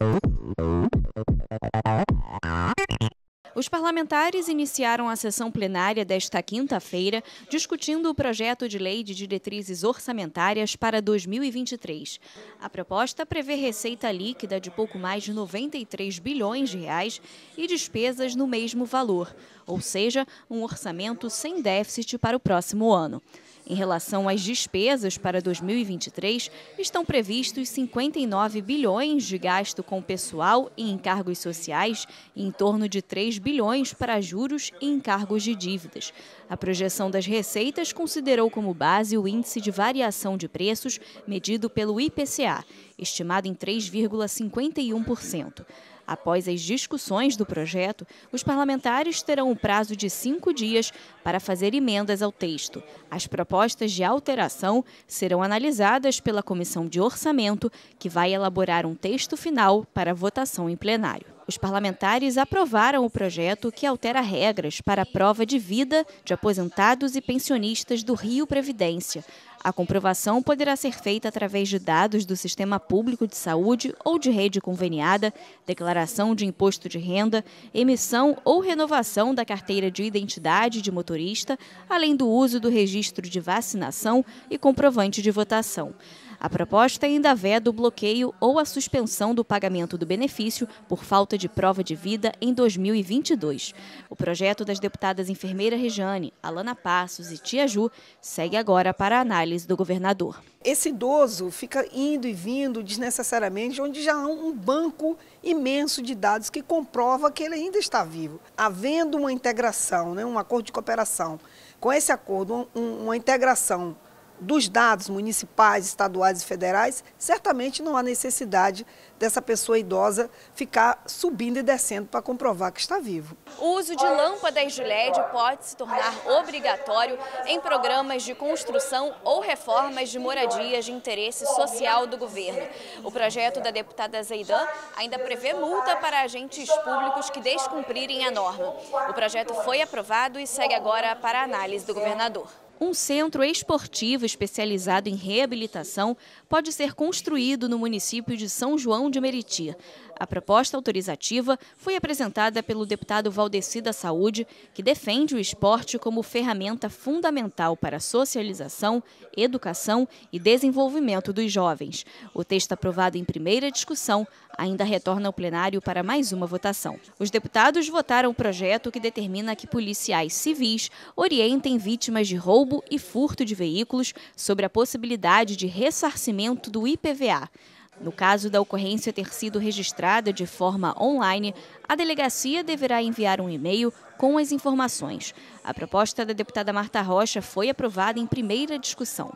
Os parlamentares iniciaram a sessão plenária desta quinta-feira discutindo o projeto de lei de diretrizes orçamentárias para 2023. A proposta prevê receita líquida de pouco mais de 93 bilhões de reais e despesas no mesmo valor, ou seja, um orçamento sem déficit para o próximo ano. Em relação às despesas para 2023, estão previstos 59 bilhões de gasto com pessoal e encargos sociais e em torno de 3 bilhões para juros e encargos de dívidas. A projeção das receitas considerou como base o índice de variação de preços medido pelo IPCA, estimado em 3,51%. Após as discussões do projeto, os parlamentares terão o prazo de cinco dias para fazer emendas ao texto. As propostas de alteração serão analisadas pela Comissão de Orçamento, que vai elaborar um texto final para votação em plenário. Os parlamentares aprovaram o projeto que altera regras para a prova de vida de aposentados e pensionistas do Rio Previdência. A comprovação poderá ser feita através de dados do Sistema Público de Saúde ou de rede conveniada, declaração de imposto de renda, emissão ou renovação da carteira de identidade de motorista, além do uso do registro de vacinação e comprovante de votação. A proposta ainda veda o bloqueio ou a suspensão do pagamento do benefício por falta de prova de vida em 2022. O projeto das deputadas enfermeira Rejane, Alana Passos e Tia Ju segue agora para a análise do governador. Esse idoso fica indo e vindo desnecessariamente, onde já há um banco imenso de dados que comprova que ele ainda está vivo. Havendo uma integração, né, um acordo de cooperação, com esse acordo, um, uma integração dos dados municipais, estaduais e federais, certamente não há necessidade dessa pessoa idosa ficar subindo e descendo para comprovar que está vivo. O uso de lâmpadas de LED pode se tornar obrigatório em programas de construção ou reformas de moradias de interesse social do governo. O projeto da deputada Zeidan ainda prevê multa para agentes públicos que descumprirem a norma. O projeto foi aprovado e segue agora para a análise do governador. Um centro esportivo especializado em reabilitação pode ser construído no município de São João de Meriti. A proposta autorizativa foi apresentada pelo deputado Valdeci da Saúde, que defende o esporte como ferramenta fundamental para a socialização, educação e desenvolvimento dos jovens. O texto aprovado em primeira discussão ainda retorna ao plenário para mais uma votação. Os deputados votaram o projeto que determina que policiais civis orientem vítimas de roubo e furto de veículos sobre a possibilidade de ressarcimento do IPVA. No caso da ocorrência ter sido registrada de forma online, a delegacia deverá enviar um e-mail com as informações. A proposta da deputada Marta Rocha foi aprovada em primeira discussão.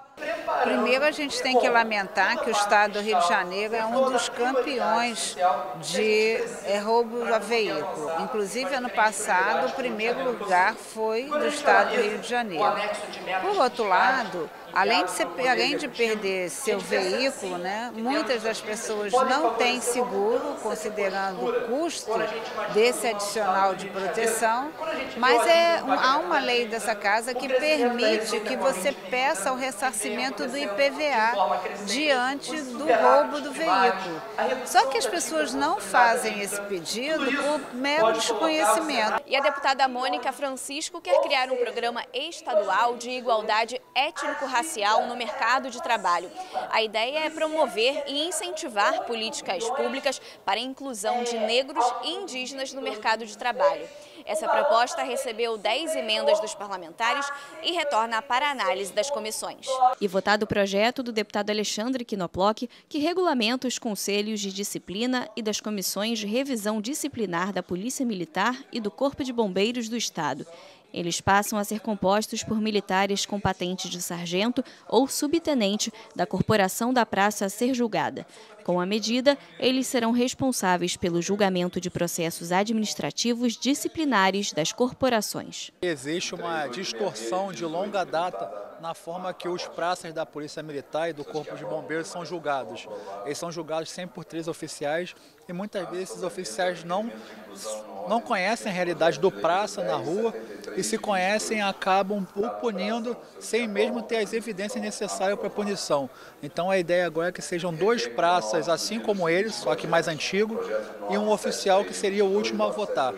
Primeiro, a gente tem que lamentar que o estado do Rio de Janeiro é um dos campeões de é, roubo a veículo. Inclusive, ano passado, o primeiro lugar foi do estado do Rio de Janeiro. Por outro lado, Além de, ser, além de perder seu veículo, né, muitas das pessoas não têm seguro, considerando o custo desse adicional de proteção, mas é, há uma lei dessa casa que permite que você peça o ressarcimento do IPVA diante do roubo do veículo. Só que as pessoas não fazem esse pedido por mero desconhecimento. E a deputada Mônica Francisco quer criar um programa estadual de igualdade étnico-racial racial no mercado de trabalho. A ideia é promover e incentivar políticas públicas para a inclusão de negros e indígenas no mercado de trabalho. Essa proposta recebeu 10 emendas dos parlamentares e retorna para análise das comissões. E votado o projeto do deputado Alexandre Quinoploc, que regulamenta os conselhos de disciplina e das comissões de revisão disciplinar da Polícia Militar e do Corpo de Bombeiros do Estado. Eles passam a ser compostos por militares com patente de sargento ou subtenente da corporação da praça a ser julgada. Com a medida, eles serão responsáveis pelo julgamento de processos administrativos disciplinares das corporações. Existe uma distorção de longa data na forma que os praças da Polícia Militar e do Corpo de Bombeiros são julgados. Eles são julgados sempre por três oficiais e muitas vezes esses oficiais não não conhecem a realidade do praça na rua e se conhecem acabam o punindo sem mesmo ter as evidências necessárias para punição. Então a ideia agora é que sejam dois praças assim como eles, só que mais antigo, e um oficial que seria o último a votar.